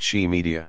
Shi Media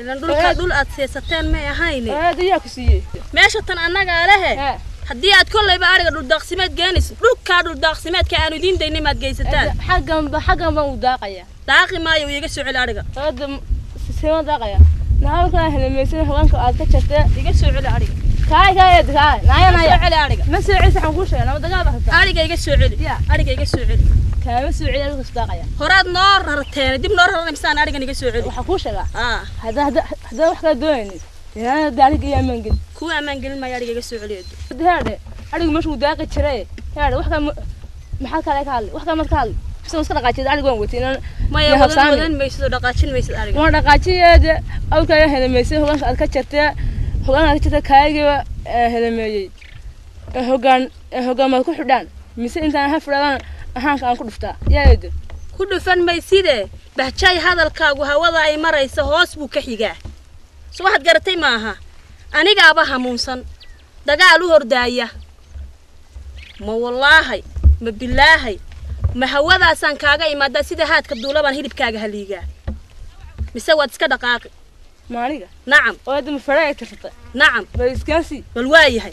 ilan dhulkaa dhul aad seesateen may ahayne aadayaa ku siiyey meesha tan annagaa lehe haddii aad kollayba ariga dhuldaaqsimeed geenayso dhulkaa dhuldaaqsimeedka aanu idiin daynay maad geysataan xagganba xaggan baan u daaqayaa daaqi maayo iiga soo celi ariga aada siman daaqaya nahalkaa helamaysan haweenka aad ka jartee iga soo celi ariga kaay kaay eed kaay naaya naaya celi ariga ma soo celi saxan kuu sheegay lama dagaal ariga iga soo celi ariga iga soo celi كاغا سو عيل وصداقيا هراد نور رتين دب نور رنا مسان اريغا نيغا سو عيل waxa ku shaga aa hada hada wax la doonayni yaa daaliga yaa mangil ku amangil ma yariga iga soo celiyo daade ariga mashu daaqi jiray yaad wax ka maxaa kale ka hadli wax ka markaa hadli bisan iska dhaqaajiyad ariga waan watay inaan maya wadan maysid oo dhaqaajin maysid ariga waan dhaqaajiyeed awka yaa helameysay hogaanka aad ka jirtee hogaanka aad ka jirtee kaayagiiba helameeyey hogaan hogaan maad ku xidhaan mise intaan ha fidhadaan ahaanka aan ku dhuftaa yaado ku dhufan mayside bahjaay hadalkaagu hawada ay maraysa hoos buu ka xigaa so waxaad garatay aha anigaaba hamuunsan dagaal u hordaaya ma wallaahay ma bilaahay ma hawadaasaan kaaga imaadaa sida haadka duulabaan hilibkaaga haliigaa mise waad iska dhaqaaqi maaniga nacam oo hadda ma faraaga nacam bal iskaan bal waayahay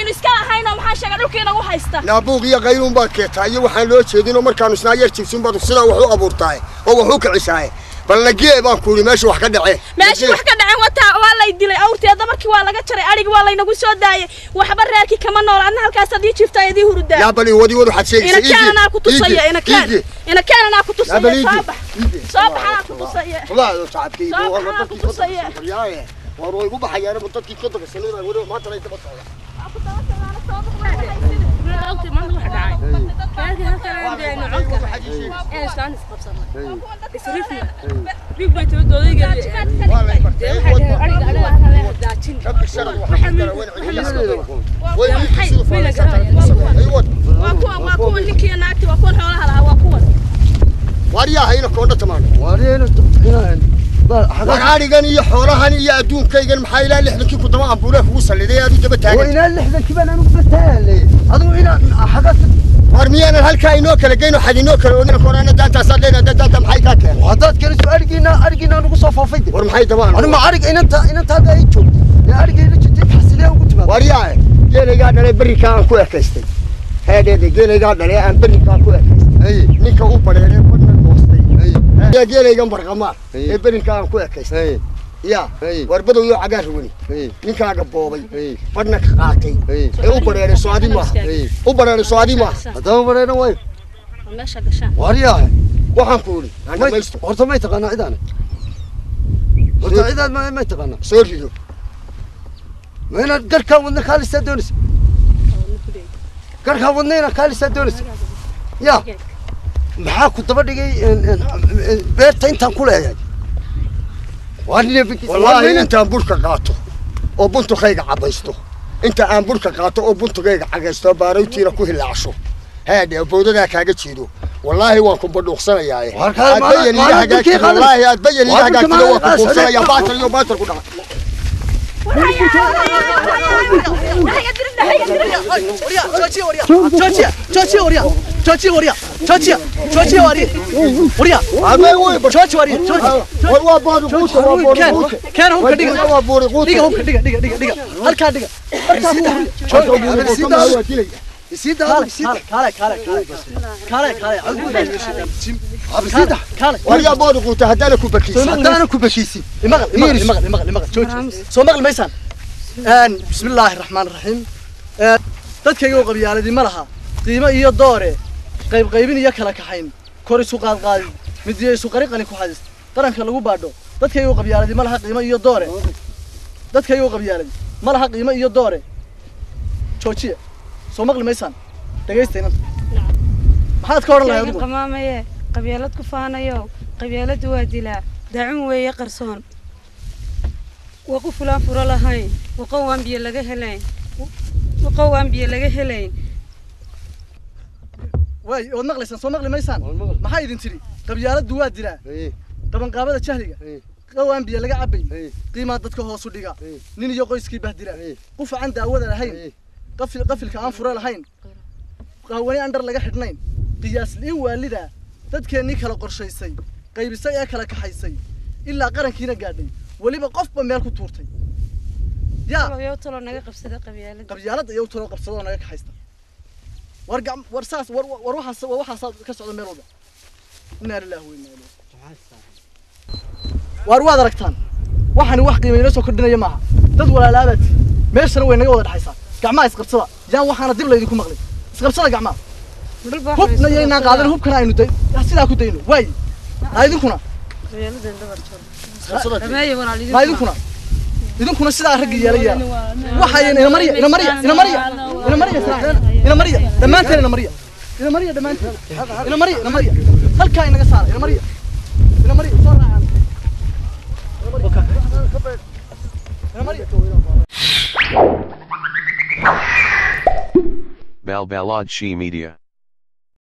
aynu iska ahayna maxaa sheega dhulka inagu haysta naabuuq iyo qayluun baad keetaa iyo waxaan loo jeedinoo markaanu isnaa yar jibsin baad sidaa wax u abuurtaa oo wax u kicisaa bal nagee baan kuuli meesha wax ka dhaceen meesha wax ka dhaceen wataa waa lay dilay awrteeda markii waa laga jaray adhigi waa laynagu soo daayay waxba reerkii kama nool adna halkaas hadii jiiftaa idii hurudaa yaa bal wadi wad waxaad sheegaysaa inakeen anaa ku tusaya inakeen inakeen anaa ku tusaya soo bax soo bax anaa ku tusaya walaa sacabkii soo bax anaa ku tusaya war way ugu baxayaan dadkii ka dabasanayd aan wali maanta ay daba socdaan من واحد عاي كان هكذا عندي وعارقان يا حورهان يا أدون كيغان محايلة لحنا كيكو دماء أمبولا فوصل لدي أدو دبا تاقل وإنا لحنا كيبان أنو بتالي أدو إنا حقاس ورميانا هالكا إنوكا لقينو حد إنوكا لأنا كورانا دانتا سالينا دانتا محايكا كان وهداد كانت أرقينا أرقينا نقص فافيد ورمحاي دماء أنا ما عارق إنا تا إنا تا دايتو يا أرقينا جديد حسنيا وقتبا ورياي جيلي قادنا لبري كان كوية كيستي هادي جيلي قادنا لأن بري كان كوية كيستي أي نيكا أوبر يعني geelaygan barqamaar ee berinkaan ku ekaystay يا إيه. واربدو يو عجار هوني إيه. نيكا عجبوبي إيه. بدنا خاطي او برينا سعدي ما او برينا سعدي ما هذا برينا وين ماشي قشان واريا وحن كوري انا يعني ما يست ورطه ما يتقنا عيدان ورطه عيدان ما ما يتقنا سورجيو وين القركه ودنا خالص تدونس قركه ودنا خالص تدونس يا maxaa ku daba dhigay eh, eh, eh, beerta intaan ku leeyahay wallaahi intaan burka qaato oo buntukayga cabaysto inta aan burka qaato oo buntukayga cagaysto baarowtiina ku hilaacsho haadhe boodadaa kaaga jeedo wallaahi waan ku badhuuqsanayaa aad bayan iga hagaagtid wallaahi aad bayan iga hagaagtid waan ku buubsanayaa baatar iyo baatar ku dhaca 우리야 저치 우리야 저치 저치 우리야 저치 우리야 저치 저치 우리 우리야 아메고 저치 우리 저치 와 바로 고치 와 바로 고치 캔 호크 디가 와 바로 고치 디가 호크 디가 디가 디가 디가 알카 디가 알카 시다 저기 시다 يسيد هذا يسيد كالك كالك كالك كالك عبسيدة كالك ويا بارك وتهدانك وبكيس هدانك وبكيسي المغل المغل المغل المغل المغل شوتي سو مغل ميسان بسم الله الرحمن الرحيم dadkayga qabyaaladii ma laha qiimo iyo doore qayb qaybin iyo kala kaxayn kor isu qaad qaad mid iyo isu qariqani ku xadis qaranka lagu baadho dadkayga qabyaaladii ma laha qiimo iyo doore dadkayga qabyaaladii ma laha qiimo iyo doore joojiya soo maqli maysaan dhegaysta inanta maxaad ka odhan lahay adigu qamaamaye qabyaalad ku faanayo qabyaaladdu waa dilaa daacun weeye qarsoon waqu fulaan furo lahayn waqo waan biyo laga helayn waqo waan biyo laga helayn waay ood maqlaysaan soo maqli maysaan maxaa idin tidhi qabyaaladdu waa dilaa qabanqaabada jahliga qawaan biyo laga cabay qiimaa dadka hoosu dhiga nin iyo qoyskii bahdila qufacan daawada ahayn قفل قفل كان فرال حين قهواني أندر لقى حدناين قياس لي والدة تدك نيك على قرش أي سي قيب سي أكل كح أي سي إلا قرن كينا قاعدين ولي بقف بمالك تورتي يا يو ترى نجاك قبسي ده قبيالة قبيالة يو ترى قبسي ده نجاك حيستا وارجع ورساس ور وروح صار وروح صار كسر على ميروبا نار الله وين نار واروا هذا ركتان واحد واحد قيمة نفسه كردنا جماعة تدور على لابد ماشي سنوي نجاك ولا حيصير gacmaha isqabsada jaan waxaana dib laydinku maqlay isqabsada gacmaha hubna yaynaan qaadan hubkana aynu sidaa ku dayno waay idinkuna idinkuna idinkuna sidaa ragga yeela yeela waxaayeen ina mariya ina mariya ina mariya ina mariya ina mariya dhammaanteen ina mariya ina mariya dhammaanteen ina mariya ina mariya halkaa inaga saara ina mariya ina mariya soo raacaan ina mariya ina mariya Shi Media